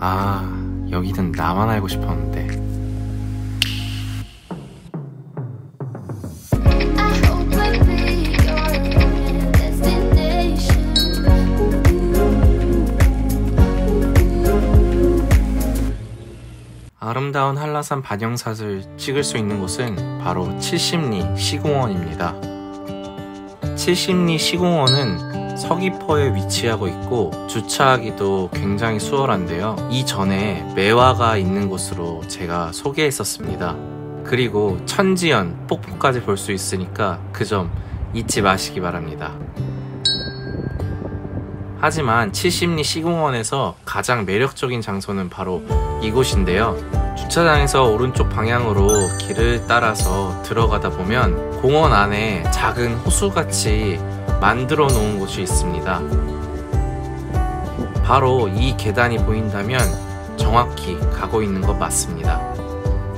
아, 여기는 나만 알고 싶었는데. 아름다운 한라산 반영샷을 찍을 수 있는 곳은 바로 70리 시공원입니다. 70리 시공원은 서귀포에 위치하고 있고 주차하기도 굉장히 수월한데요. 이전에 매화가 있는 곳으로 제가 소개했었습니다. 그리고 천지연 폭포까지 볼 수 있으니까 그 점 잊지 마시기 바랍니다. 하지만 70리 시공원에서 가장 매력적인 장소는 바로 이곳인데요. 주차장에서 오른쪽 방향으로 길을 따라서 들어가다 보면 공원 안에 작은 호수같이 만들어 놓은 곳이 있습니다. 바로 이 계단이 보인다면 정확히 가고 있는 것 맞습니다.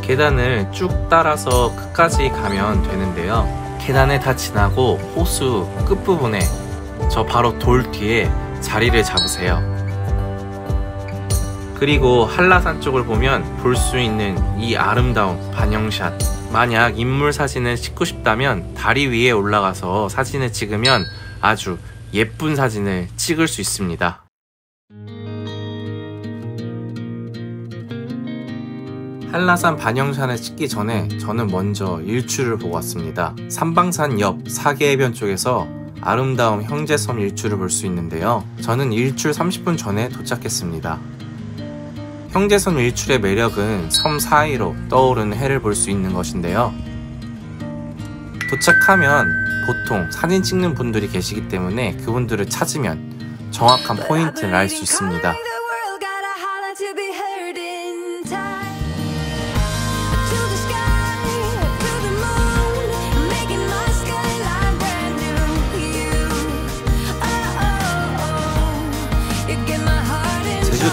계단을 쭉 따라서 끝까지 가면 되는데요. 계단을 다 지나고 호수 끝부분에 저 바로 돌 뒤에 자리를 잡으세요. 그리고 한라산 쪽을 보면 볼 수 있는 이 아름다운 반영샷. 만약 인물 사진을 찍고 싶다면 다리 위에 올라가서 사진을 찍으면 아주 예쁜 사진을 찍을 수 있습니다. 한라산 반영산을 찍기 전에 저는 먼저 일출을 보고 왔습니다. 삼방산 옆 사계해변 쪽에서 아름다운 형제섬 일출을 볼 수 있는데요. 저는 일출 30분 전에 도착했습니다. 형제섬 일출의 매력은 섬 사이로 떠오르는 해를 볼 수 있는 것인데요. 도착하면 보통 사진 찍는 분들이 계시기 때문에 그분들을 찾으면 정확한 포인트를 알 수 있습니다.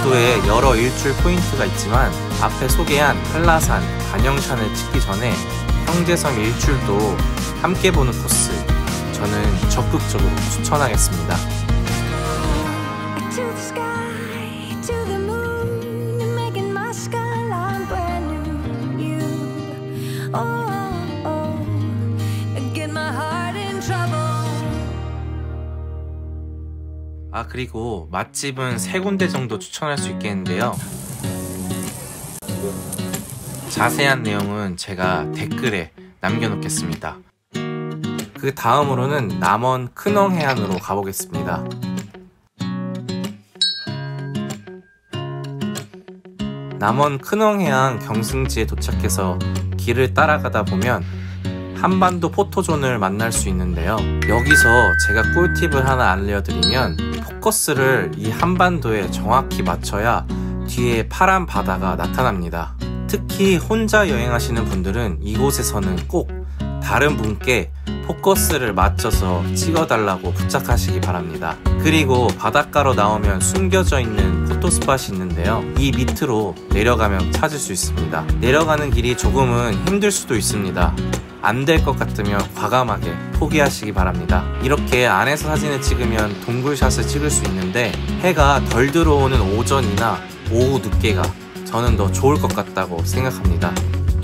제주도에 여러 일출 포인트가 있지만 앞에 소개한 한라산, 반영산을 찍기 전에 형제섬 일출도 함께 보는 코스 저는 적극적으로 추천하겠습니다. 아 그리고 맛집은 세 군데 정도 추천할 수 있겠는데요. 자세한 내용은 제가 댓글에 남겨놓겠습니다. 그 다음으로는 남원 큰엉 해안으로 가보겠습니다. 남원 큰엉 해안 경승지에 도착해서 길을 따라가다 보면 한반도 포토존을 만날 수 있는데요. 여기서 제가 꿀팁을 하나 알려드리면 포커스를 이 한반도에 정확히 맞춰야 뒤에 파란 바다가 나타납니다. 특히 혼자 여행하시는 분들은 이곳에서는 꼭 다른 분께 포커스를 맞춰서 찍어달라고 부탁하시기 바랍니다. 그리고 바닷가로 나오면 숨겨져 있는 포토스팟이 있는데요. 이 밑으로 내려가면 찾을 수 있습니다. 내려가는 길이 조금은 힘들 수도 있습니다. 안 될 것 같으면 과감하게 포기하시기 바랍니다. 이렇게 안에서 사진을 찍으면 동굴샷을 찍을 수 있는데 해가 덜 들어오는 오전이나 오후 늦게가 저는 더 좋을 것 같다고 생각합니다.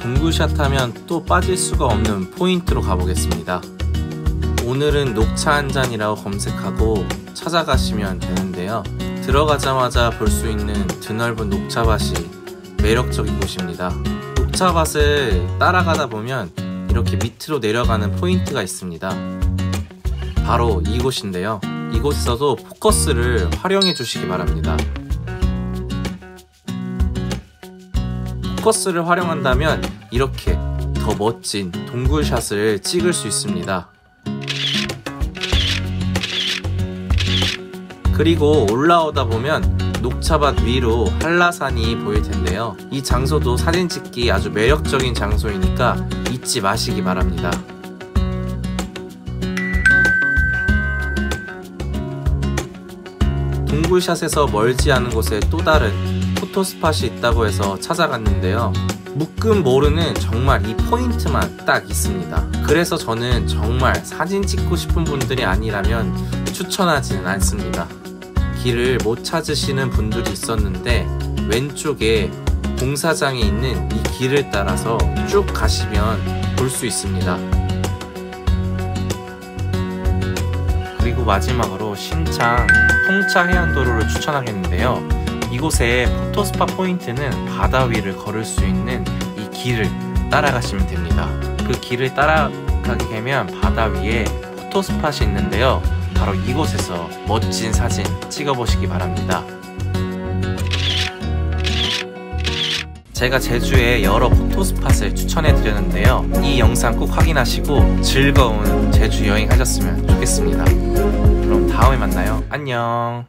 동굴샷 하면 또 빠질 수가 없는 포인트로 가보겠습니다. 오늘은 녹차 한 잔이라고 검색하고 찾아가시면 되는데요. 들어가자마자 볼 수 있는 드넓은 녹차밭이 매력적인 곳입니다. 녹차밭을 따라가다 보면 이렇게 밑으로 내려가는 포인트가 있습니다. 바로 이곳인데요. 이곳에서도 포커스를 활용해 주시기 바랍니다. 포커스를 활용한다면 이렇게 더 멋진 동굴샷을 찍을 수 있습니다. 그리고 올라오다 보면 녹차밭 위로 한라산이 보일 텐데요. 이 장소도 사진 찍기 아주 매력적인 장소이니까 잊지 마시기 바랍니다. 동굴샷에서 멀지 않은 곳에 또 다른 포토스팟이 있다고 해서 찾아갔는데요. 묶음 모르는 정말 이 포인트만 딱 있습니다. 그래서 저는 정말 사진 찍고 싶은 분들이 아니라면 추천하지는 않습니다. 길을 못 찾으시는 분들이 있었는데 왼쪽에 공사장이 있는 이 길을 따라서 쭉 가시면 볼 수 있습니다. 그리고 마지막으로 신창 통차 해안도로를 추천하겠는데요. 이곳의 포토스팟 포인트는 바다 위를 걸을 수 있는 이 길을 따라가시면 됩니다. 그 길을 따라가게 되면 바다 위에 포토스팟이 있는데요. 바로 이곳에서 멋진 사진 찍어보시기 바랍니다. 제가 제주에 여러 포토스팟을 추천해 드렸는데요. 이 영상 꼭 확인하시고 즐거운 제주 여행 하셨으면 좋겠습니다. 그럼 다음에 만나요. 안녕.